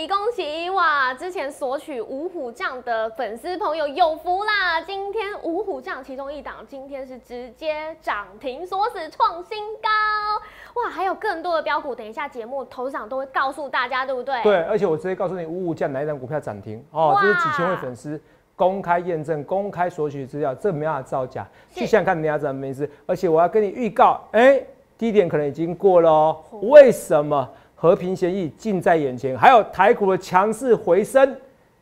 喜恭喜！哇，之前索取五虎将的粉丝朋友有福啦！今天五虎将其中一档，今天是直接涨停锁死创新高！哇，还有更多的标股，等一下节目头长都会告诉大家，对不对？对，而且我直接告诉你五虎将哪一档股票涨停哦，这是几千位粉丝公开验证、公开索取资料，这没办法造假。去想想看，你要怎么意思？而且我要跟你预告，哎，低点可能已经过了哦。为什么？和平协议近在眼前，还有台股的强势回升，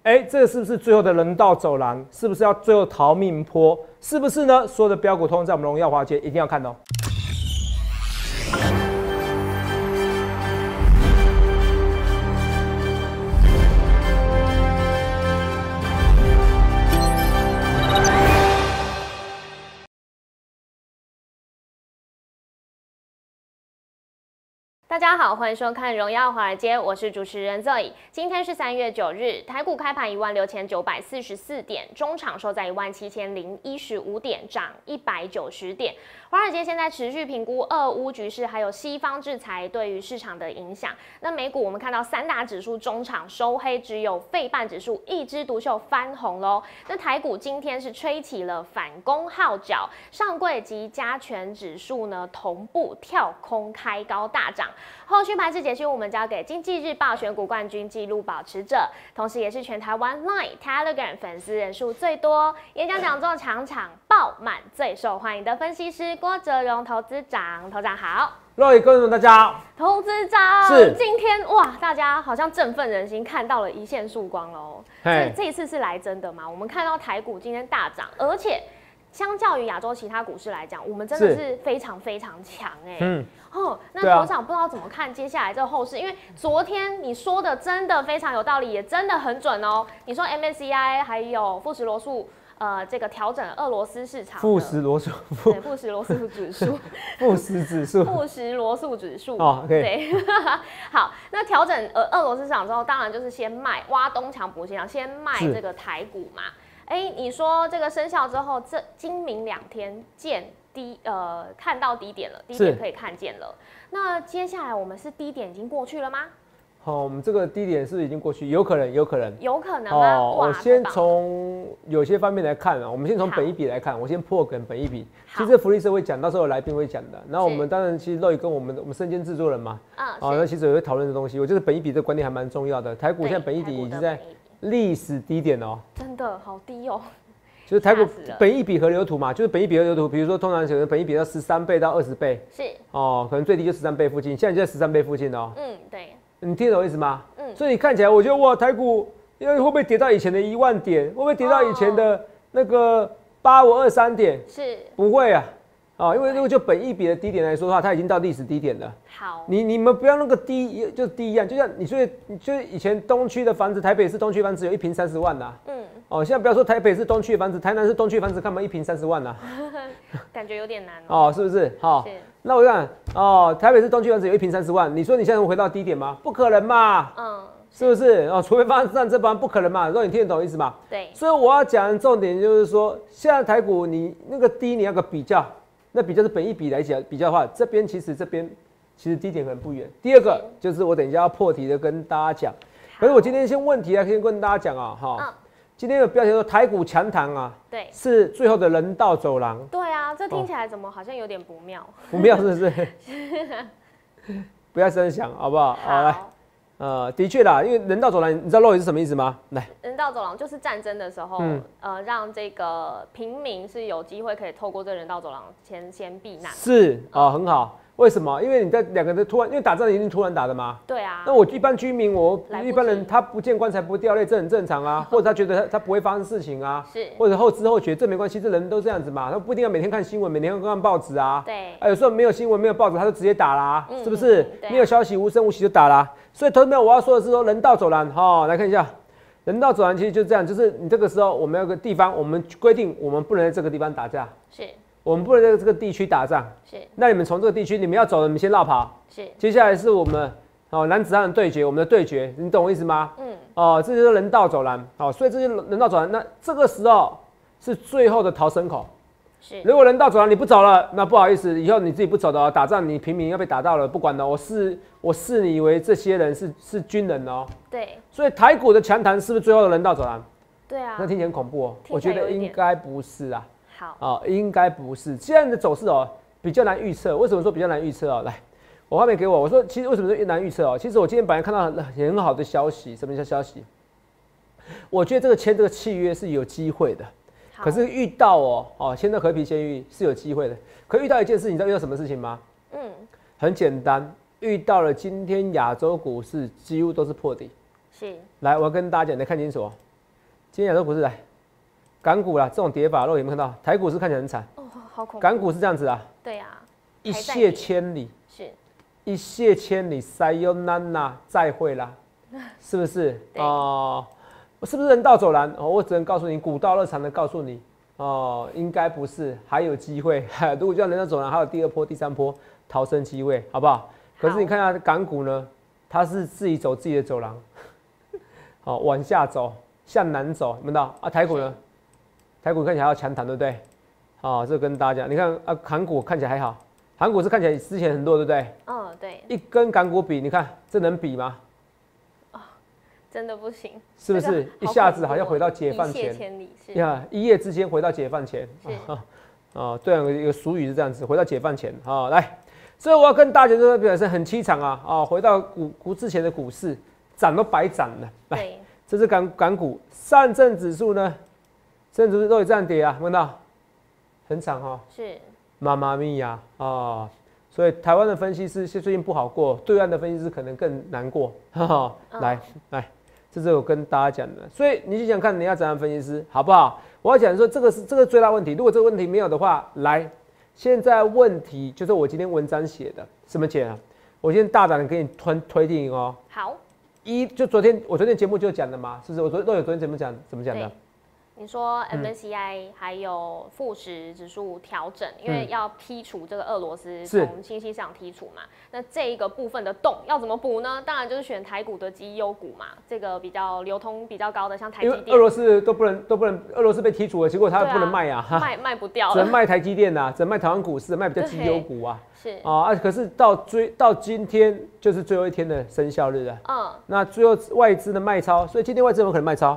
哎，这个是不是最后的人道走廊？是不是要最后逃命坡？是不是呢？所有的标股通在我们荣耀华街一定要看哦。大家好，欢迎收看《荣耀华尔街》，我是主持人 Zoe。今天是三月九日，台股开盘一万六千九百四十四点，中场收在一万七千零一十五点，涨一百九十点。华尔街现在持续评估俄乌局势，还有西方制裁对于市场的影响。那美股我们看到三大指数中场收黑，只有费半指数一枝独秀翻红喽。那台股今天是吹起了反攻号角，上柜及加权指数呢同步跳空开高大涨。后续排势解析，我们交给经济日报选股冠军纪录保持者，同时也是全台湾 Line Telegram 粉丝人数最多、演讲讲座场场爆满、最受欢迎的分析师郭哲荣投资长。投长好，各位观众大家好，投资长是今天哇，大家好像振奋人心，看到了一线曙光喽。这这一次是来真的吗？我们看到台股今天大涨，而且。相较于亚洲其他股市来讲，我们真的是非常非常强哎。嗯。哦，那董事长不知道怎么看接下来这个后市，因为昨天你说的真的非常有道理，也真的很准哦。你说 MSCI 还有富时罗素，呃，这个调整俄罗斯市场。富时罗素。对，富时罗素指数。富时指数。富时罗素指数。哦，对。好，那调整俄俄罗斯市场之后，当然就是先卖，挖东墙补西墙，先卖这个台股嘛。哎，你说这个生效之后，这今明两天见低，呃，看到低点了，低点可以看见了。那接下来我们是低点已经过去了吗？好，我们这个低点是已经过去，有可能，有可能，有可能哦。我先从有些方面来看啊，我们先从本一比来看，我先破梗本一比。其实福利社会讲，到时候来宾会讲的。然后我们当然其实乐意跟我们我们身兼制作人嘛，啊，那其实也会讨论的东西。我觉得本一比这个观念还蛮重要的。台股现在本一比已经在。历史低点哦，真的好低哦，就是台股本一比河流图嘛，就是本一比河流图，比如说通常可能本一比到十三倍到二十倍，是哦，可能最低就十三倍附近，现在就在十三倍附近哦。嗯，对，你听懂我意思吗？嗯，所以你看起来，我觉得哇，台股因为会不会跌到以前的一万点？会不会跌到以前的那个八五二三点？是，不会啊。哦，因为如果就本一比的低点来说的话，它已经到历史低点了。好，你你们不要那个低，就低一样，就像你说，就是以前东区的房子，台北市东区房子有一平三十万呐。嗯。哦，现在不要说台北市东区的房子，台南市东区房子，干嘛一平三十万呐。感觉有点难哦。哦，是不是？好。那我看，哦，台北市东区房子有一平三十万，你说你现在能回到低点吗？不可能嘛。嗯。是不是？哦，除非发生这帮不可能嘛。如果你听得懂意思吗？对。所以我要讲的重点就是说，现在台股你那个低，你要个比较。那比较是本一比来讲比较的话，这边其实这边其实低点可能不远。第二个就是我等一下要破题的跟大家讲，可是我今天先问题啊，先跟大家讲啊，哈，今天的标题说台股强弹啊，对，是最后的人道走廊。对啊，这听起来怎么好像有点不妙？不妙是不是？不要声想好不好？好来。呃，的确啦，因为人道走廊，你知道漏雨是什么意思吗？来，人道走廊就是战争的时候，呃，让这个平民是有机会可以透过这人道走廊先先避难。是啊，很好。为什么？因为你在两个人突然，因为打仗一定突然打的嘛。对啊。那我一般居民，我一般人他不见棺材不掉泪，这很正常啊。或者他觉得他他不会发生事情啊。是。或者后知后觉，这没关系，这人都这样子嘛。他不一定要每天看新闻，每天要看报纸啊。对。哎，有时候没有新闻，没有报纸，他就直接打啦，嗯是不是？没有消息，无声无息就打啦。所以，同学们，我要说的是说人道走廊哈，来看一下，人道走廊其实就是这样，就是你这个时候我们有个地方，我们规定我们不能在这个地方打架。是。我们不能在这个地区打仗，是。那你们从这个地区，你们要走的，你们先绕跑，是。接下来是我们哦男子汉的对决，我们的对决，你懂我意思吗？嗯。哦，这就是人道走廊，好，所以这些人道走廊，那这个时候是最后的逃生口，是，如果人道走廊你不走了，那不好意思，以后你自己不走的哦，打仗你平民要被打到了，不管了，我视我视你为这些人是是军人哦。对，所以台股的强谈是不是最后的人道走廊？对啊那，听起来很恐怖哦。我觉得应该不是啊，好，啊，应该不是。这样的走势哦，比较难预测。为什么说比较难预测哦？来，我画面给我，我说其实为什么说难预测哦？其实我今天本来看到很很好的消息，什么叫消息？我觉得这个签这个契约是有机会的。可是遇到哦哦签的和平协议是有机会的，可遇到一件事情，你知道遇到什么事情吗？嗯，很简单，遇到了今天亚洲股市几乎都是破底。是，来，我要跟大家讲，你看清楚哦。今天亚洲股市来，港股啦，这种跌法，肉有没有看到？台股是看起来很惨，哦，好恐怖，港股是这样子啊，对啊，一泻千里，是，一泻千里，sayonara，再会啦，是不是？对哦、是不是人道走廊？哦，我只能告诉你，古道热肠的告诉你，哦，应该不是，还有机会。如果叫人道走廊，还有第二波、第三波逃生机会，好不好？可是你看一下港股呢，它是自己走自己的走廊，好、往下走，向南走，有没有看到啊？台股呢？台股看起来要强弹，对不对？好、这跟大家讲，你看啊，韩股看起来还好，韩股是看起来之前很弱，对不对？嗯，对，一跟港股比，你看这能比吗？真的不行，是不这个是一下子好像回到解放前？千里是，呀，一夜之间回到解放前。是啊啊，对啊，有俗语是这样子，回到解放前啊。来，所以我要跟大家说，表示很凄惨啊啊！回到股股之前的股市，涨都白涨了。来，对，这是港港股上证指数呢，上证指数都有这样跌啊，看到很惨哈、是，妈妈咪呀啊！所以台湾的分析师是最近不好过，对岸的分析师可能更难过。哈哈，嗯来来，这是我跟大家讲的。所以你就想看你要怎样分析师，好不好？我要讲说这个是这个最大问题。如果这个问题没有的话，来，现在问题就是我今天文章写的什么解啊？我今天大胆的给你推推定哦。好，一就昨天我昨天节目就讲了嘛，是不是？我昨都有昨天节目讲怎么讲的对？你说嗯 MSCI 还有富时指数调整，因为嗯要剔除这个俄罗斯是从信息市场剔除嘛，那这一个部分的洞要怎么补呢？当然就是选台股的绩优股嘛，这个比较流通比较高的，像台积电，俄罗斯都不能都不能，俄罗斯被剔除了，结果它不能卖啊，哈卖卖不掉，只能卖台积电呐、只能卖台湾股市，卖比较绩优股啊。是，啊啊！可是到最到今天就是最后一天的生效日了。嗯，那最后外资的卖超，所以今天外资有可能卖超？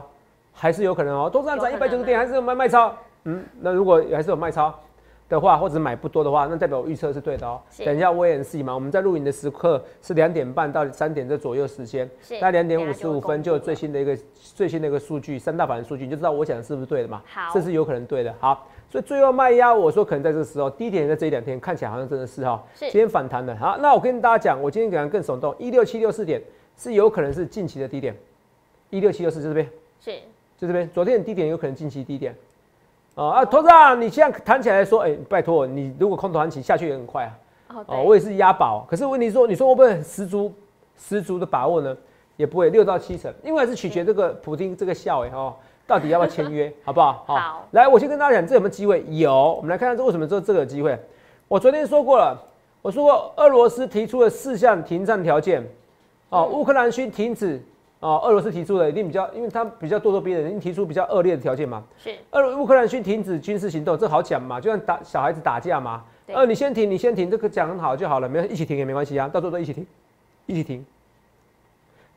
还是有可能哦。都这样涨一百九十点，还是有卖卖超。嗯，那如果还是有卖超的话，或者是买不多的话，那代表我预测是对的哦。等一下 wait and see 嘛，我们在录影的时刻是两点半到三点这左右时间，是大概两点五十五分就有最新的一个最新的一个数据，三大法人数据，你就知道我讲的是不是对的嘛。好这是有可能对的。好，所以最后卖压，我说可能在这个时候，低点在这一两天看起来好像真的是哈，是今天反弹的。好，那我跟大家讲，我今天讲得更耸动，一六七六四点是有可能是近期的低点，一六七六四就这边，是，就这边，昨天的低点有可能近期低点。哦啊，头长，你现在弹起来说，哎、拜托你，如果空头行情下去也很快啊。哦，哦，我也是押宝，可是问题说，你说会不会很十足十足的把握呢？也不会，六到七成，因为还是取决这个普丁这个效哎哦，到底要不要签约，好不好？好来，我先跟大家讲，这有没有机会？有，我们来看看这为什么这这个有机会。我昨天说过了，我说过俄罗斯提出了四项停战条件，哦，嗯乌克兰需停止，哦，俄罗斯提出的一定比较，因为他比较咄咄逼人，一定提出比较恶劣的条件嘛。是，俄乌克兰需停止军事行动，这好讲嘛，就像打小孩子打架嘛。对呃，你先停，你先停，这个讲很好就好了，没有一起停也没关系啊，到时候都一起停，一起停，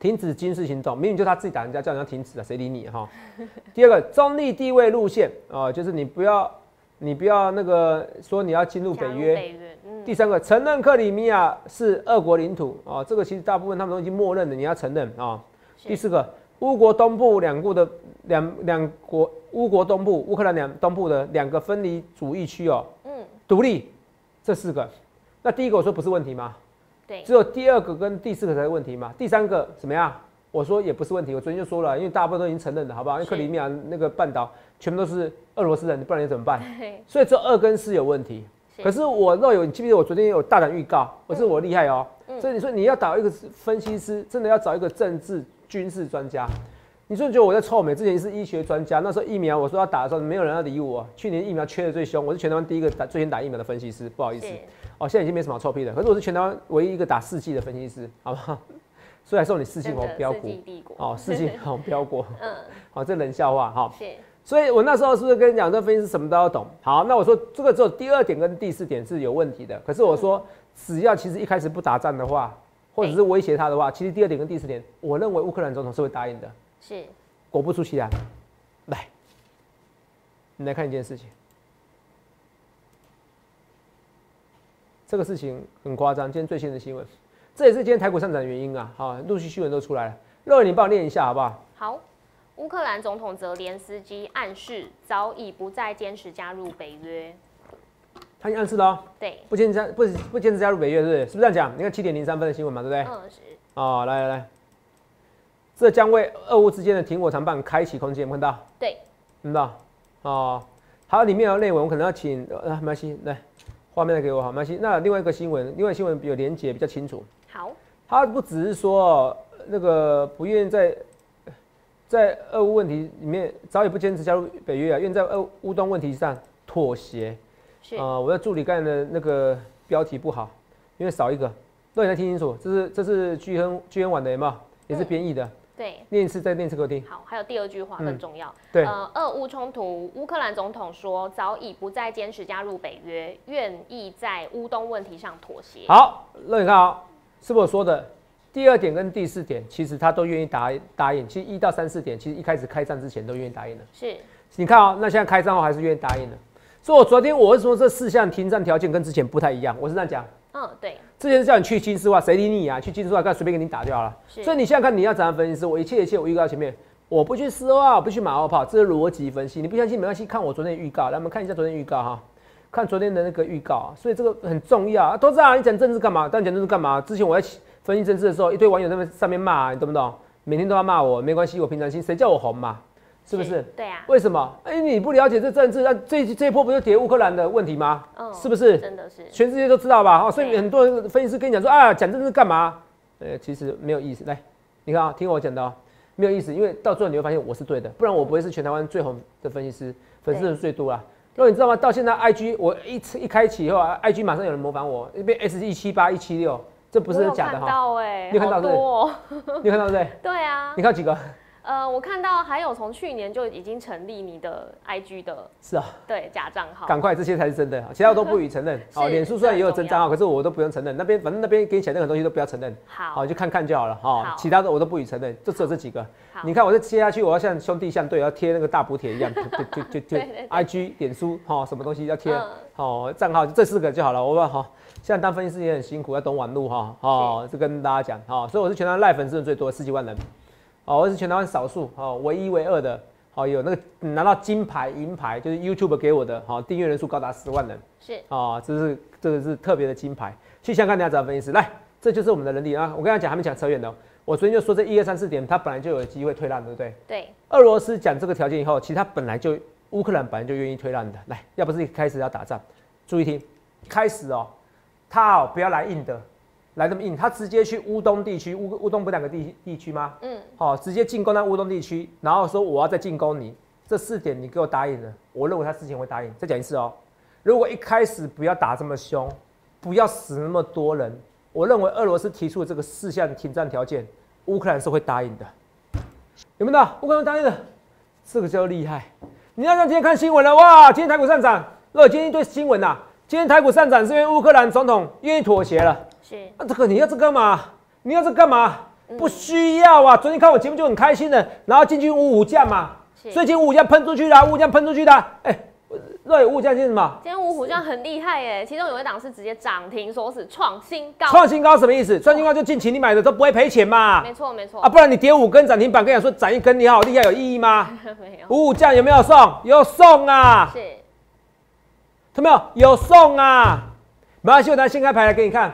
停止军事行动，明明就他自己打人家，叫人家停止啊，谁理你哈？第二个中立地位路线啊、就是你不要你不要那个说你要进入北约。北约，嗯，第三个，承认克里米亚是俄国领土啊、这个其实大部分他们都已经默认了，你要承认啊、是第四个，乌国东部两国的两两国，乌国东部、乌克兰两东部的两个分离主义区哦，嗯，独立，这四个。那第一个我说不是问题吗？对，只有第二个跟第四个才是问题嘛。第三个怎么样？我说也不是问题，我昨天就说了，因为大部分都已经承认了，好不好？因为克里米亚那个半岛全部都是俄罗斯人，不然你怎么办？对，所以这二跟四有问题。是可是我若有，你记不记得我昨天有大胆预告？我是我厉害哦、嗯所以你说你要找一个分析师，真的要找一个政治军事专家。你说你觉得我在臭美？之前是医学专家，那时候疫苗我说要打的时候，没有人要理我。去年疫苗缺的最凶，我是全台湾第一个打最先打疫苗的分析师，不好意思，哦，现在已经没什么好臭屁了。可是我是全台湾唯一一个打四剂的分析师，好不好？所以还送你四剂真的世红标股哦，四季红标股，嗯，好，这冷笑话哈。是，所以我那时候是不是跟你讲，这分析师什么都要懂？好，那我说这个只有第二点跟第四点是有问题的。可是我说，只要其实一开始不打仗的话，或者是威胁他的话，其实第二点跟第四点，我认为乌克兰总统是会答应的。是，果不出其然，来，你来看一件事情，这个事情很夸张，今天最新的新闻，这也是今天台股上涨的原因啊。好，陆续新闻都出来了，乐伟你帮我念一下好不好？好。乌克兰总统泽连斯基暗示早已不再坚持加入北约。他已经暗示了，对，不坚持不不坚持加入北约，是不是？是不是这样讲？你看七点零三分的新闻嘛，对不对？嗯，是。哦，来来来，这将为俄乌之间的停火谈判开启空间，看到？对，看到？哦，好，里面的内容，我可能要请呃，没关系，来，画面来给我，好，没关系。那另外一个新闻，另外新闻有连结比较清楚。好，他不只是说那个不愿意在。在俄乌问题里面，早已不坚持加入北约啊，愿在俄乌东问题上妥协。是啊，我的助理干的那个标题不好，因为少一个。那你再听清楚，这是这是巨恩巨恩网的有？也是编译的。对，念一次再念一次给我听。好，还有第二句话更重要。对，呃，俄乌冲突，乌克兰总统说早已不再坚持加入北约，愿意在乌东问题上妥协。好，那你看啊，是不是我说的？第二点跟第四点，其实他都愿意答答应。其实一到三四点，其实一开始开战之前都愿意答应的。是，你看啊，那现在开战后还是愿意答应的。所以我昨天我是说这四项停战条件跟之前不太一样，我是这样讲。嗯，对。之前是叫你去金丝袜，谁理你啊？去金丝话，干随便给你打掉了。所以你现在看你要怎样分析？我一切一切我预告前面，我不去丝袜，我不去马后炮，这是逻辑分析。你不相信没关系，看我昨天预告，来我们看一下昨天预告哈。看昨天的那个预告，所以这个很重要啊。都知道你讲政治干嘛？但讲政治干嘛？之前我在。分析政治的时候，一堆网友在那上面骂，你懂不懂？每天都要骂我，没关系，我平常心，谁叫我红嘛？是不是？对啊。为什么？哎，你不了解这政治，那这这一波不就跌乌克兰的问题吗？嗯，是不是？真的是。全世界都知道吧？哦，所以很多人分析师跟你讲说啊，讲政治干嘛？呃，其实没有意思。来，你看啊，听我讲的，没有意思，因为到最后你会发现我是对的，不然我不会是全台湾最红的分析师，粉丝人最多啦。那你知道吗？到现在 IG 我一一开启以后啊，IG 马上有人模仿我，那边 S 一七八一七六。这不是假的哈，哎，你看到对？你看到对？对啊，你看几个？呃，我看到还有从去年就已经成立你的 IG 的，是啊，对假账号，赶快，这些才是真的，其他都不予承认。好，脸书虽然也有真账号，可是我都不用承认。那边反正那边给你写任何东西都不要承认，好，就看看就好了哈。其他的我都不予承认，就只有这几个。你看我再接下去，我要像兄弟像对，要贴那个大补帖一样，就就就就 IG 脸书哈，什么东西要贴，好账号就这四个就好了。我好，现在当分析师也很辛苦，要懂网路哈，哦，就跟大家讲哈，所以我是全台赖粉丝最多十几万人。哦，我是全台湾少数哦，唯一唯二的，哦，有那个拿到金牌、银牌，就是 YouTube 给我的，好，订阅人数高达十万人，是，哦，这是这个是特别的金牌。去香港，你要怎么分析师？来，这就是我们的能力啊！我跟他讲，还没讲扯远的，我昨天就说这一二三四点，他本来就有机会退让，对不对？对。俄罗斯讲这个条件以后，其实他本来就乌克兰本来就愿意退让的。来，要不是一开始要打仗，注意听，开始哦，他哦不要来硬的。来这么硬，他直接去乌东地区，乌乌东不两个地地区吗？嗯，好，直接进攻那乌东地区，然后说我要再进攻你，这四点你给我答应了，我认为他事情会答应。再讲一次哦，如果一开始不要打这么凶，不要死那么多人，我认为俄罗斯提出的这个四项停战条件，乌克兰是会答应的。有没有？乌克兰答应的，这个叫厉害。你要像今天看新闻了，哇，今天台股上涨，那今天一堆新闻呐，今天台股上涨是因为乌克兰总统愿意妥协了。是啊，这个你要这干嘛？你要这干嘛？不需要啊！昨天看我节目就很开心的，然后进去五五价嘛，最近五五价喷出去了，五五价喷出去的。哎，瑞五五降今天什么？今天五五降很厉害耶，其中有一档是直接涨停，说是创新高。创新高什么意思？创新高就近期你买的都不会赔钱嘛。没错没错啊，不然你跌五根涨停板，跟你说涨一根你好厉害有意义吗？没有。五五降有没有送？有送啊。是。看到没有？有送啊。没关系，我拿先开牌来给你看。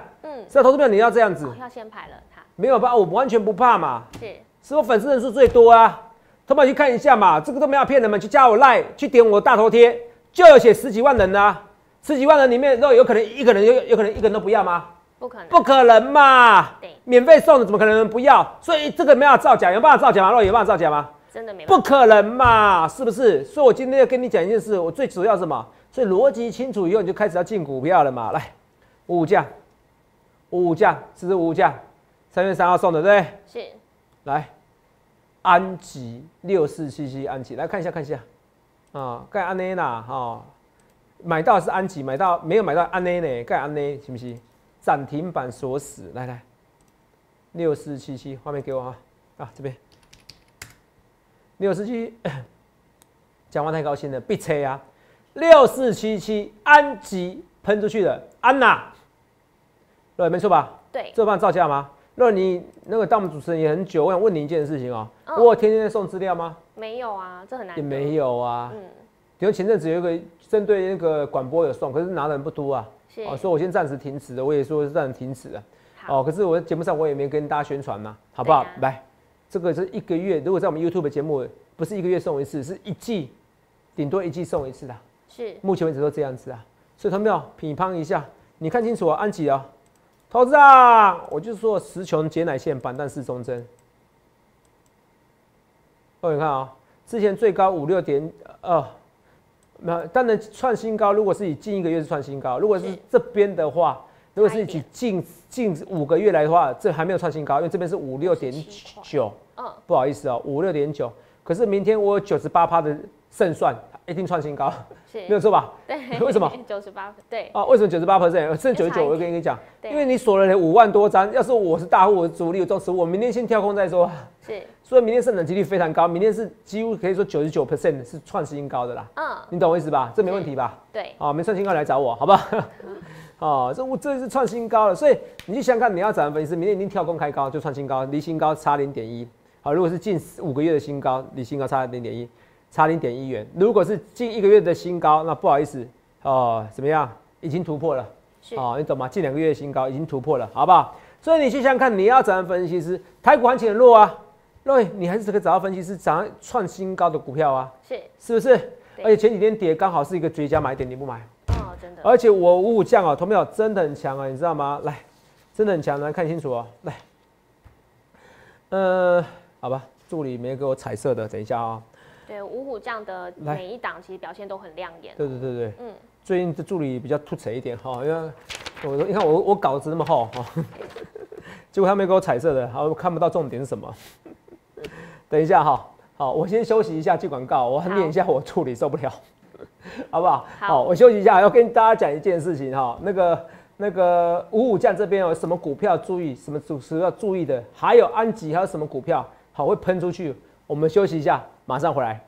这投资票你要这样子，要先排了他，没有办法，我完全不怕嘛。是，是我粉丝人数最多啊。他们去看一下嘛，这个都没有骗人们，去加我赖，去点我大头贴，就有写十几万人啊，十几万人里面都有可能一个人有有可能一个人都不要吗？不可能，不可能嘛。对，免费送的怎么可能不要？所以这个没法造假，有办法造假吗？若有办法造假吗？真的没，不可能嘛，是不是？所以我今天要跟你讲一件事，我最主要什么？所以逻辑清楚以后，你就开始要进股票了嘛。来，五价。五五价，是不是五五价？三月三号送的，对不对？是。来，安吉六四七七，安吉，来看一下，看一下。啊，盖安内啦，哈，买到是安吉，买到没有买到安内呢？盖安内行不行？涨停板锁死，来来，六四七七，画面给我啊，啊这边，六四七，讲话太高兴了，必车啊，六四七七，安吉喷出去了，安娜，对，没错吧？对，这帮造价吗？那你那个当主持人也很久，我想问你一件事情哦，我天天在送资料吗？没有啊，这很难。也没有啊。嗯，比如前阵子有一个针对那个广播有送，可是拿的人不多啊。是。哦，所以我先暂时停止了，我也说是暂时停止了。哦，可是我在节目上我也没跟大家宣传嘛，好不好？来，这个是一个月，如果在我们 YouTube 节目，不是一个月送一次，是一季，顶多一季送一次的。是。目前为止都这样子啊，所以他们要品乓一下，你看清楚啊，安吉啊。投资啊，我就说十穷解奶线板但四中针。哦，你看啊，之前最高五六点二，那当然创新高。如果是以近一个月是创新高，如果是这边的话，如果是以近近五个月来的话，这还没有创新高，因为这边是五六点九。嗯，不好意思哦，五六点九。可是明天我有九十八趴的胜算。一定创新高，没有错吧？对，为什么？九十八，对。啊，为什么九十八 percent？剩九十九，我跟你讲，因为你锁了五万多张。要是我是大户，我主力有重视，我明天先跳空再说。是。所以明天胜的几率非常高，明天是几乎可以说九十九 percent 是创新高的啦。嗯。你懂我意思吧？这没问题吧？对。啊，没创新高来找我，好不好？啊，这我这是创新高了，所以你去想看你要涨的粉丝，明天一定跳空开高就创新高，离新高差零点一。好，如果是近五个月的新高，离新高差零点一。差零点一元，如果是近一个月的新高，那不好意思哦，怎么样？已经突破了，哦，你懂吗？近两个月的新高已经突破了，好不好？所以你去想看，你要找分析师，台股行情很弱啊，对，你还是可以找到分析师涨创新高的股票啊，是是不是？而且前几天跌刚好是一个绝佳买点，你不买？哦，真的。而且我五五降啊，同票真的很强啊，你知道吗？来，真的很强，来看清楚哦，来，呃，好吧，助理没给我彩色的，等一下啊。对五虎将的每一档其实表现都很亮眼。对对对对，嗯，最近的助理比较突扯一点哈，因为我说你看我我稿子那么厚哈，结果他没给我彩色的，好看不到重点是什么。等一下哈，好，我先休息一下接广告，我念一下我助理受不了，好不好？好，我休息一下，要跟大家讲一件事情哈，那个那个五虎将这边有什么股票注意，什么主持要注意的，还有安吉还有什么股票好会喷出去，我们休息一下。马上回来！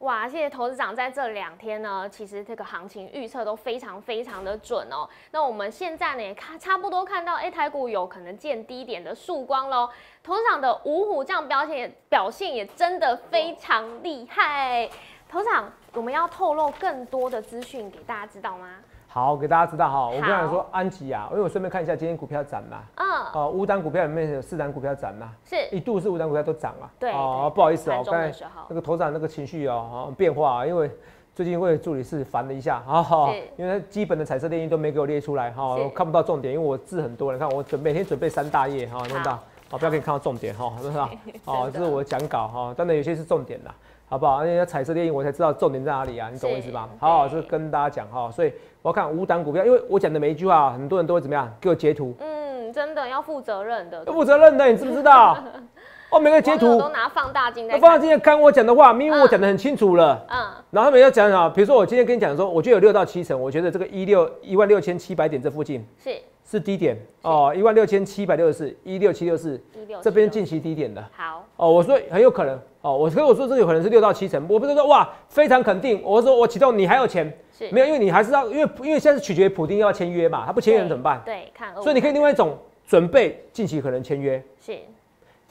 哇，谢谢投资长在这两天呢，其实这个行情预测都非常非常的准哦。那我们现在呢也看差不多看到 A 台股有可能见低点的曙光喽。投资长的五虎将表现表现也真的非常厉害。投资长，我们要透露更多的资讯给大家知道吗？好，给大家知道哈，我刚才说安吉啊，因为我顺便看一下今天股票涨嘛，嗯，哦，五档股票里面有四档股票涨嘛，是。一度是五档股票都涨了，对，哦，不好意思哦，刚才那个头涨那个情绪哦，变化，因为最近为助理是烦了一下，好，因为基本的彩色电影都没给我列出来哈，我看不到重点，因为我字很多，你看我准每天准备三大页哈，看到，好，不要给你看到重点哈，是不是？哦，这是我讲稿哈，当然有些是重点啦。好不好？那些彩色电影我才知道重点在哪里啊，你懂我意思吧？好好，是跟大家讲哈，所以我要看五档股票，因为我讲的每一句话，很多人都会怎么样？给我截图。嗯，真的要负责任的。要负责任的，你知不知道？哦，每个截图都拿放大镜在。放大镜看我讲的话，明明我讲的很清楚了。嗯。然后他们要讲啊？比如说我今天跟你讲说，我觉得有六到七成，我觉得这个一六一万六千七百点这附近是是低点哦，一万六千七百六十四，一六七六四，这边近期低点的。好。哦，我说很有可能。哦，我跟我说这有可能是六到七成，我不是说哇非常肯定，我说我启动你还有钱，没有，因为你还是要，因为因为现在是取决于普丁要签约嘛，他不签约怎么办？对，看。所以你可以另外一种准备，近期可能签约。是。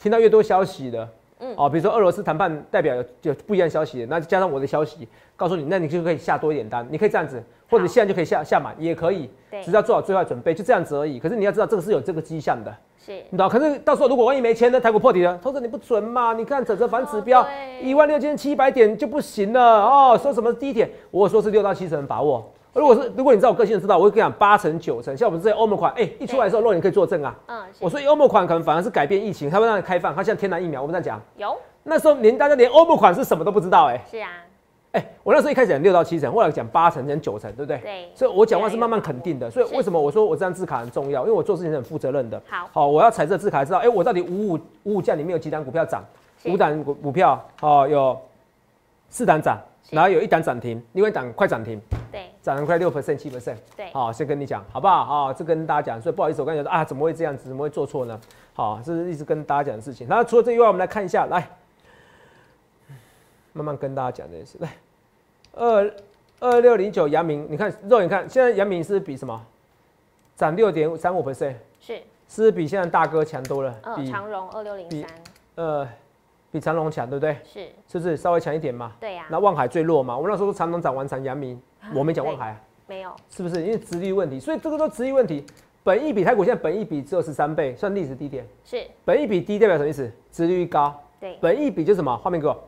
听到越多消息的，嗯，哦，比如说俄罗斯谈判代表有有不一样消息，那加上我的消息告诉你，那你就可以下多一点单，你可以这样子，或者现在就可以下下满也可以，对，只要做好最坏准备，就这样子而已。可是你要知道这个是有这个迹象的。是你知道，可是到时候如果万一没签呢？台股破底了，投资你不准嘛？你看整个反指标一万六千七百点就不行了哦。说什么低点？我说是六到七成把握。如果是如果你知道我个性，知道我会跟你讲八成九成。像我们这些欧盟款，哎，一出来的时候，若你可以作证啊。嗯。我说欧盟款可能反而是改变疫情，它会让你开放，它像天然疫苗。我们在讲有那时候连大家连欧盟款是什么都不知道哎。是啊。哎，我那时候一开始讲六到七成，后来讲八成，讲九成，对不对？对。所以我讲话是慢慢肯定的。所以为什么我说我这张字卡很重要？因为我做事情是很负责任的。好。好，我要踩这字卡，知道哎，我到底五五五五价里面有几档股票涨？五档股股票哦，有四档涨，然后有一档涨停，另外一档快涨停，对，涨了快六 percent 七 percent，对，好，先跟你讲好不好？好，这跟大家讲，所以不好意思，我刚才说啊，怎么会这样子？怎么会做错呢？好，这是一直跟大家讲的事情。然后除了这以外，我们来看一下，来，慢慢跟大家讲这件事。来，二二六零九阳明，你看肉眼看，现在阳明是比什么？涨六点三五 percent，是是比现在大哥强多了，嗯，比长荣二六零三，呃比长隆强，对不对？是，是不是稍微强一点嘛？对呀，那望海最弱嘛，我们那时候说长隆涨完涨阳明，我没讲望海啊。没有，是不是？因为殖利率问题，所以这个都殖利率问题。本益比台股现在本益比只有十三倍，算历史低点。是，本益比低代表什么意思？殖利率高。对，本益比就是什么？画面给我。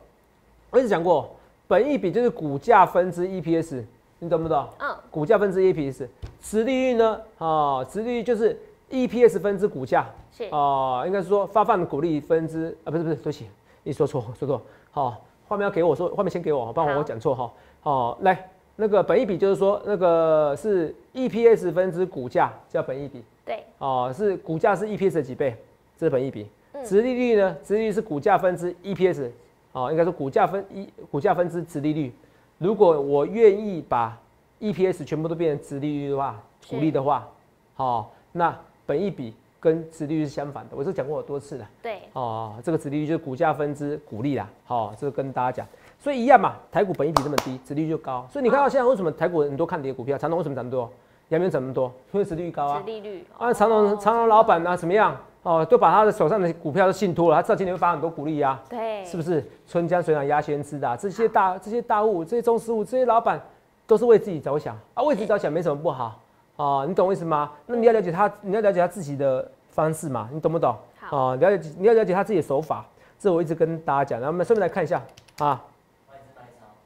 我一直讲过，本益比就是股价分之 EPS，你懂不懂？嗯，股价分之 EPS，殖利率呢？啊，殖利率就是 EPS 分之股价。是，哦，应该是说发放的股利分之啊，不是不是，对不起，你说错说错。好，画面要给我说，画面先给我，不然我讲错哈。好，来。那个本一比就是说，那个是 EPS 分之股价叫本一比。对。哦，是股价是 EPS 的几倍，这是本一比。殖利率呢？殖利率是股价分之 EPS。哦，应该说股价分一股价分之殖利率。如果我愿意把 EPS 全部都变成殖利率的话，股利的话，好，那本一比跟殖利率是相反的。我这讲过很多次了。对。哦，这个殖利率就是股价分之股利啦。好，这个跟大家讲。所以一样嘛，台股本益比这么低，殖利率就高。所以你看到现在为什么台股很多看跌股票，长隆为什么涨多，阳明涨那么多？因为殖利率高啊。殖利率啊，长隆长隆老板啊，怎么样？哦，都把他的手上的股票都信托了，他知道今年会发很多股利啊。对。是不是？春江水暖鸭先知的，这些大这些大户、这些中实户、这些老板，都是为自己着想啊，为自己着想没什么不好啊，你懂我意思吗？那你要了解他，你要了解他自己的方式嘛，你懂不懂？好。了解你要了解他自己的手法，这我一直跟大家讲。然后我们顺便来看一下啊。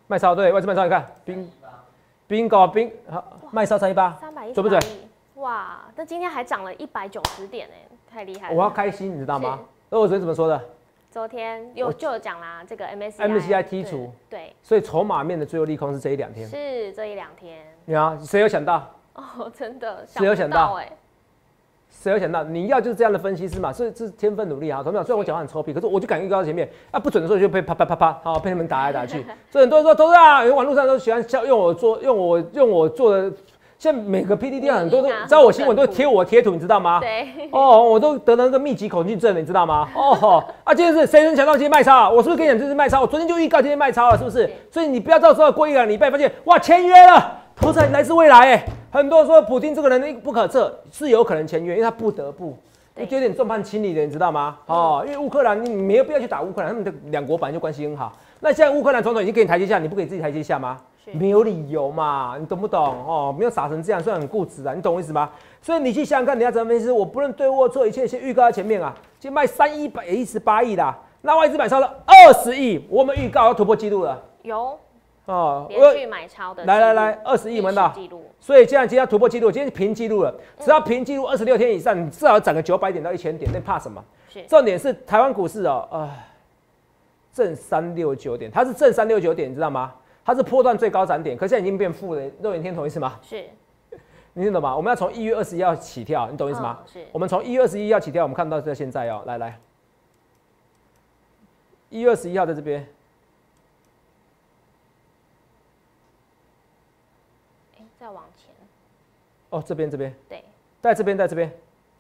卖超对外资卖超，你看冰冰高冰好卖超三一八，三百一准不准？哇，那今天还涨了一百九十点呢，太厉害了！我要开心，你知道吗？那我昨天怎么说的？昨天有就有讲啦，这个 MSCI MSCI 剔除，对，所以筹码面的最后利空是这一两天，是这一两天。你啊，谁有想到？哦，真的，谁有想到？哎。谁有想到你要就是这样的分析师嘛？所以这是天分努力啊！同学们，虽然我讲话很臭屁，可是我就敢预告前面啊，不准的时候就被啪啪啪啪，好被你们打来打去。所以很多人说都是啊，有网络上都喜欢用我做，用我用我做的，现在每个 PDD 很多都 知道我新闻都贴我贴图，你知道吗？对。哦，我都得了那个密集恐惧症了，你知道吗？哦，啊，今天是谁能抢到今天卖超？我是不是跟你讲这是卖超？我昨天就预告今天卖超了，是不是？所以你不要到时候过一两礼拜发现哇签约了。投资来自未来，哎，很多人说普京这个人不可测，是有可能签约，因为他不得不，就有点众叛亲离的，你知道吗？哦，因为乌克兰你没有必要去打乌克兰，他们的两国本来就关系很好。那现在乌克兰总统已经给你台阶下，你不给自己台阶下吗？没有理由嘛，你懂不懂？哦，没有傻成这样，算很固执啊，你懂我意思吗？所以你去想想看，你要怎么分析？我不论对或错，一切先预告在前面啊，先卖三一百一十八亿啦，那外资买超了二十亿，我们预告要突破纪录了，有。哦，连续买超的，来来来，二十亿闻到，所以现在今天突破记录，今天是平记录了，只要平记录二十六天以上，你至少涨个九百点到一千点，那怕什么？是，重点是台湾股市哦，啊，正三六九点，它是正三六九点，你知道吗？它是破断最高涨点，可现在已经变负了，肉眼天同意思吗？是，你听懂吗？我们要从一月二十一号起跳，你懂意思吗？是，我们从一月二十一号起跳，我们看到在现在哦，来来，一月二十一号在这边。再往前，哦，这边这边，对，在这边在这边，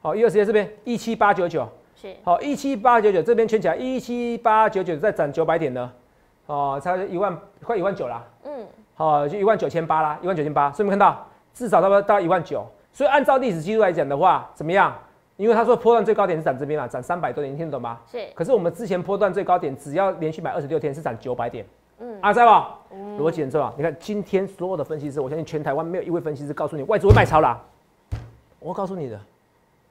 好，一二十页这边。一七八九九，是，好，一七八九九这边圈起来。一七八九九再涨九百点呢，哦，差一万快一万九啦，嗯，好，就一万九千八啦，一万九千八，所以我们看到至少差不多到一万九，所以按照历史记录来讲的话，怎么样？因为他说波段最高点是涨这边嘛，涨三百多点，你听得懂吗？是，可是我们之前波段最高点只要连续买二十六天是涨九百点。嗯，阿在吧，逻辑很重要。你看今天所有的分析师，我相信全台湾没有一位分析师告诉你外资会卖超啦。我告诉你的，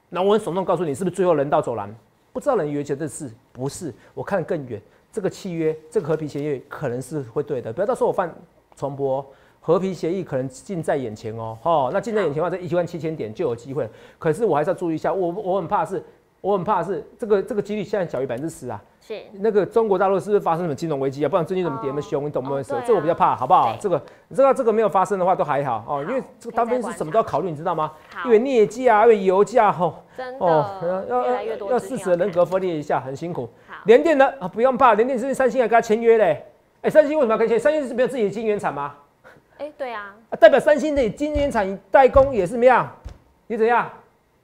那我很耸动告诉你，是不是最后人道走廊？不知道人以为觉得是不是？我看更远，这个契约，这个和平协议可能是会对的。不要到时候我犯重播，和平协议可能近在眼前哦。哦，那近在眼前的话，这一万七千点就有机会。可是我还是要注意一下，我我很怕是。我很怕是这个这个几率现在小于百分之十啊，是那个中国大陆是不是发生什么金融危机啊？不然最近怎么跌那么凶？你懂不懂意思？这我比较怕，好不好？这个你知道这个没有发生的话都还好哦，因为这个单边是什么都要考虑，你知道吗？因为镍价，因为油价吼，真的哦，要要要适时的人格分裂一下，很辛苦。连电的啊，不用怕，连电是三星还跟他签约嘞。哎，三星为什么要跟签？三星是没有自己的晶圆厂吗？哎，对啊，代表三星的晶圆厂代工也是怎么样？你怎样？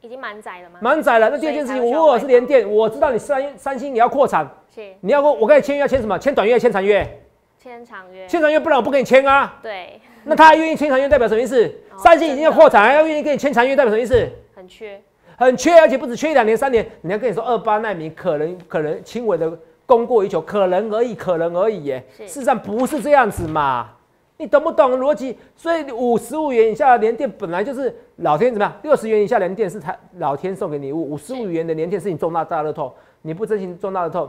已经满载了吗？满载了。那第二件事情，如果是联电，我知道你三三星你要扩产，是，你要我我跟你签约要签什么？签短约签长约？签长约。签长约，不然我不跟你签啊。对。那他还愿意签长约，代表什么意思？三星已经要扩产，还要愿意跟你签长约，代表什么意思？很缺，很缺，而且不止缺一两年三年。人家跟你说二八纳米可能可能轻微的供过于求，可能而已，可能而已耶。事实上不是这样子嘛。你懂不懂逻辑？所以五十五元以下的连电本来就是老天怎么样？六十元以下连电是他老天送给你物，五十五元的连电是你中大大乐透，你不真心中大乐透，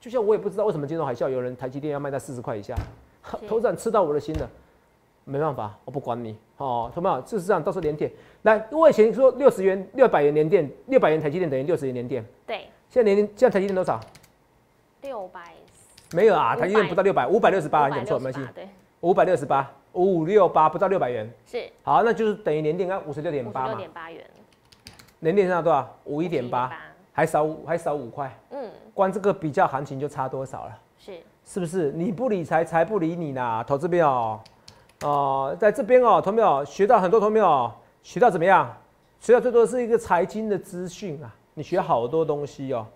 就像我也不知道为什么金融海啸有人台积电要卖在四十块以下，头涨吃到我的心了，没办法，我不管你哦，懂没有？事实上都是连电。来，我以前说六十元六百元连电，六百元台积电等于六十元连电，对，现在连现在台积电多少？六百？没有啊，台积电不到六百，五百六十八，你讲错没关系。五百六十八，五五六八，不到六百元。是，好，那就是等于年电刚五十六点八嘛。六点八元。年电现在多少？五一点八，还少五，还少五块。嗯，光这个比较行情就差多少了？是，是不是？你不理财，财不理你呐。投资边哦，哦，在这边哦，投没有学到很多，投没有学到怎么样？学到最多是一个财经的资讯啊，你学好多东西哦，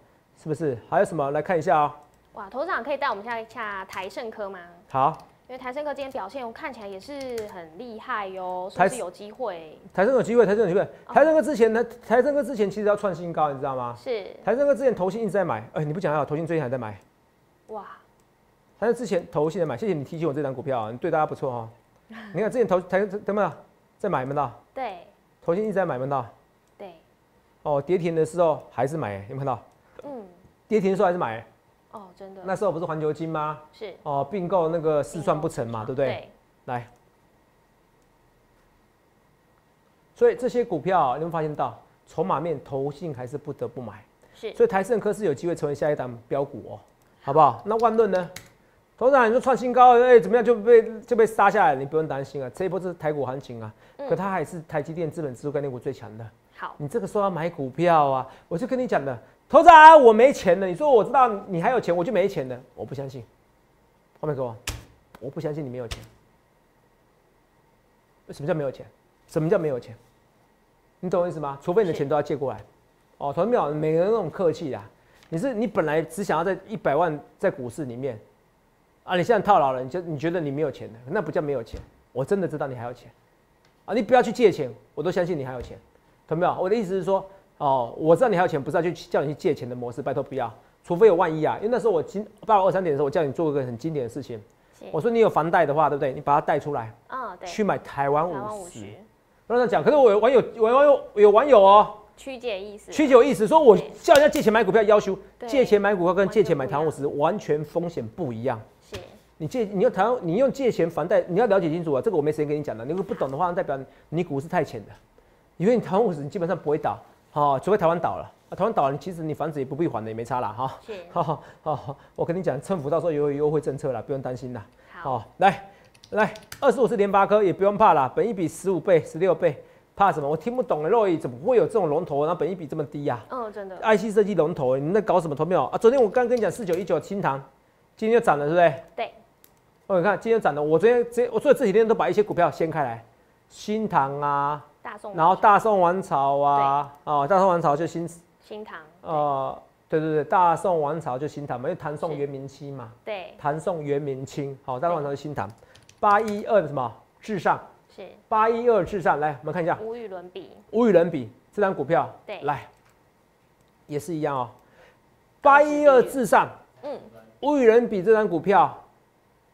是不是？还有什么？来看一下哦。哇，头长可以带我们下一下台盛科吗？好。因为台升哥今天表现，我看起来也是很厉害哟，是不是有机会？台升有机会，台升有机会。台升哥之前呢，台升哥之前其实要创新高，你知道吗？是。台升哥之前投信一直在买，哎，你不讲还好，投信最近还在买。哇！台升之前投信在买，谢谢你提醒我这张股票啊，你对大家不错哈。你看之前投台升怎么？在买没到？对。投信一直在买没到？对。哦，跌停的时候还是买，有没有看到？嗯。跌停的时候还是买。哦，真的，那时候不是环球金吗？是哦，并购那个试算不成嘛，对不对？对。来，所以这些股票你会发现到筹码面投信还是不得不买。是。所以台盛科是有机会成为下一档标股哦，好不好？那万润呢？董事长你说创新高，哎，怎么样就被就被杀下来？你不用担心啊，这一波是台股行情啊，可它还是台积电资本支付概念股最强的。好，你这个时候要买股票啊，我就跟你讲的。投资啊，我没钱了。你说我知道你还有钱，我就没钱了。我不相信。后面给我，不相信你没有钱。什么叫没有钱？什么叫没有钱？你懂我意思吗？除非你的钱都要借过来。哦，同没？每个人那种客气啊。你是你本来只想要在一百万在股市里面啊，你现在套牢了，你就你觉得你没有钱的，那不叫没有钱。我真的知道你还有钱啊，你不要去借钱，我都相信你还有钱。懂没有？我的意思是说。哦，我知道你还有钱，不是要去叫你去借钱的模式，拜托不要，除非有万一啊。因为那时候我今八二三点的时候，我叫你做一个很经典的事情，我说你有房贷的话，对不对？你把它贷出来，啊，对，去买台湾五十。我这样讲，可是我有网友，有网友有网友哦，曲解意思，曲解意思，说我叫人家借钱买股票，要求借钱买股票跟借钱买台湾五十完全风险不一样。是，你借你用台湾，你用借钱房贷，你要了解清楚啊。这个我没时间跟你讲的，你如果不懂的话，代表你股市太浅的，因为你台湾五十你基本上不会倒。好，除非台湾倒了，啊，台湾倒了，其实你房子也不必还的，也没差啦，哈。是。好 好我跟你讲，政府到时候也有优惠政策了，不用担心啦。好，来来，二十五是联发科，也不用怕啦，本一比十五倍、十六倍，怕什么？我听不懂的，肉意怎么会有这种龙头？然后本一比这么低呀？嗯，真的。IC 设计龙头，你在搞什么？头没有啊？昨天我刚跟你讲四九一九清塘，今天又涨了，是不是？对。哦，你看今天涨了，我昨天这我所以这几天都把一些股票掀开来，新塘啊。然后大宋王朝啊，哦，大宋王朝就新新唐，呃，对。对对，大宋王朝就新唐嘛，因为唐宋元明清嘛，对，唐宋元明清，好，大宋王朝是新唐，八一二的什么？至上，是。八一二至上，来我们看一下，无与伦比，无与伦比这张股票，对，来，也是一样哦，八一二至上，嗯，无与伦比这张股票，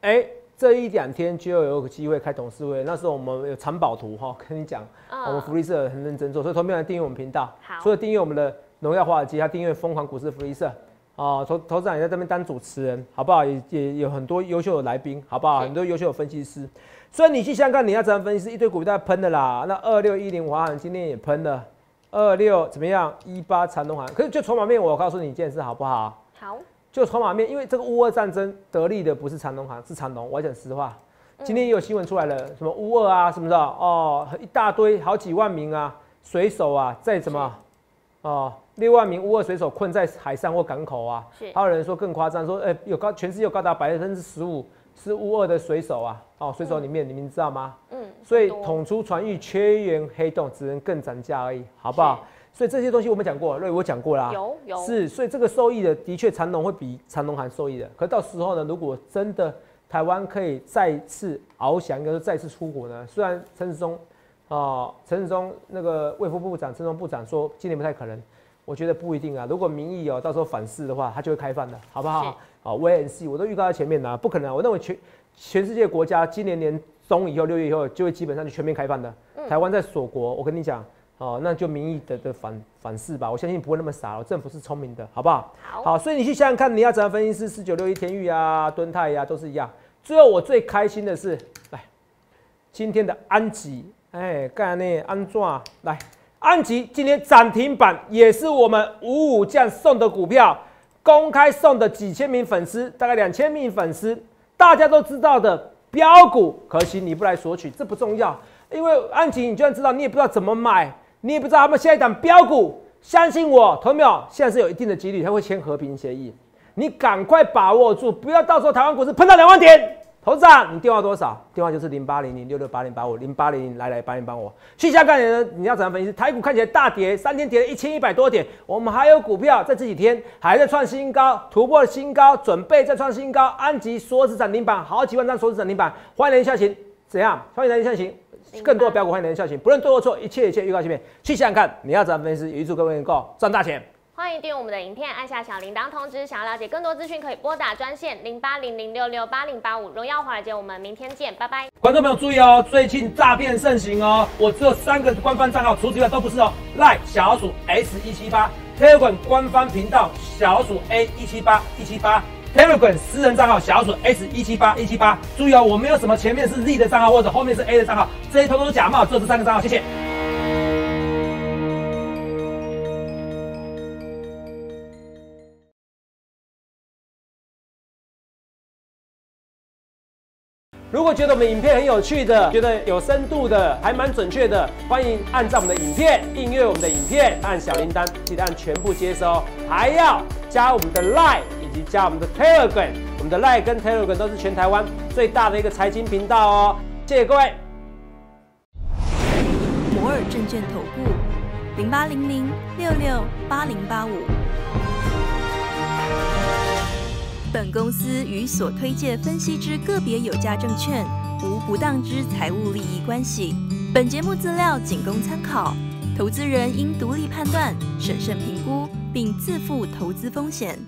哎。这一两天就有个机会开董事会，那时候我们有藏宝图哈，跟你讲，我们福利社很认真做，所以投票来订阅我们频道，除了订阅我们的荣耀华尔街，还订阅疯狂股市福利社，啊，投投资人也在这边当主持人，好不好？也也有很多优秀的来宾，好不好？很多优秀的分析师，所以你去香港，你要怎样分析？一堆股票在喷的啦，那二六一零华航今天也喷了，二六怎么样？一八长隆航，可是就筹码面，我告诉你一件事，好不好？好。就筹码面，因为这个乌俄战争得利的不是长隆行，是长隆。我讲实话，今天也有新闻出来了，什么乌俄啊，什么的哦，一大堆，好几万名啊，水手啊，在什么哦，六万名乌俄水手困在海上或港口啊。还有人说更夸张，说哎，有高全世界有高达百分之十五是乌二的水手啊，哦，水手里面你们知道吗？嗯，所以统出船域缺元黑洞，只能更涨价而已，好不好？所以这些东西我们讲过，瑞我讲过啦，有有。是，所以这个受益的的确长隆会比长隆还受益的，可到时候呢，如果真的台湾可以再次翱翔，应该说再次出国呢，虽然陈时中啊，陈时中那个卫副部长陈时中部长说今年不太可能，我觉得不一定啊，如果民意哦到时候反噬的话，他就会开放的，好不好？好 i and see，我都预告在前面呢，不可能，我认为全全世界国家今年年中以后六月以后就会基本上就全面开放的，台湾在锁国，我跟你讲。哦，那就民意的的反反噬吧，我相信不会那么傻了，政府是聪明的，好不好？好，所以你去想想看，你要怎样分析是四九六一天域啊、敦泰呀，都是一样。最后我最开心的是，来今天的安吉，哎，干呢安钻，来安吉今天涨停板，也是我们五五将送的股票，公开送的几千名粉丝，大概两千名粉丝，大家都知道的标股，可惜你不来索取，这不重要，因为安吉你就算知道，你也不知道怎么买。你也不知道他们下一档标股，相信我，同没有？现在是有一定的几率他会签和平协议，你赶快把握住，不要到时候台湾股市碰到两万点。投资长，你电话多少？电话就是零八零零六六八零八五零八零零来来八零帮我。去下概念呢？你要怎样分析？台股看起来大跌，三天跌了一千一百多点，我们还有股票在这几天还在创新高，突破新高，准备再创新高。安吉锁子涨停板，好几万张锁子涨停板，欢迎下行，怎样？欢迎来下行。更多标股欢迎您的不论对或错，一切一切预告前面去想想看，你要怎么分析？预祝各位能够赚大钱。欢迎订阅我们的影片，按下小铃铛通知。想要了解更多资讯，可以拨打专线零八零零六六八零八五。荣耀华尔街，我们明天见，拜拜。观众朋友注意哦，最近诈骗盛行哦，我只有三个官方账号，除此之外都不是哦。赖小鼠 S 一七八，Telegram 官方频道小鼠 A 一七八一七八。Telegram 私人账号小鼠 S 一七八一七八，注意哦，我没有什么前面是 Z 的账号或者后面是 A 的账号，这些通通假冒，只有这三个账号，谢谢。如果觉得我们影片很有趣的，觉得有深度的，还蛮准确的，欢迎按照我们的影片订阅我们的影片，按小铃铛，记得按全部接收，还要加我们的 Line。以及加我们的 Telegram，我们的 Line 跟 Telegram 都是全台湾最大的一个财经频道哦。谢谢各位。摩尔证券投顾零八零零六六八零八五。本公司与所推介分析之个别有价证券无不当之财务利益关系。本节目资料仅供参考，投资人应独立判断、审慎评估，并自负投资风险。